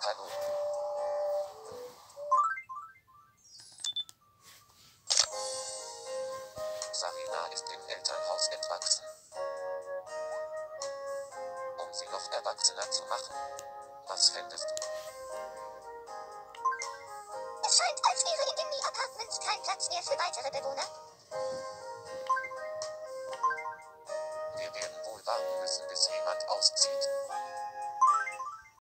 Button. Sarina ist im Elternhaus entwachsen. Um sie noch erwachsener zu machen. Was findest du? Es scheint, als wäre in den Apartments kein Platz mehr für weitere Bewohner. Wir werden wohl warten müssen, bis jemand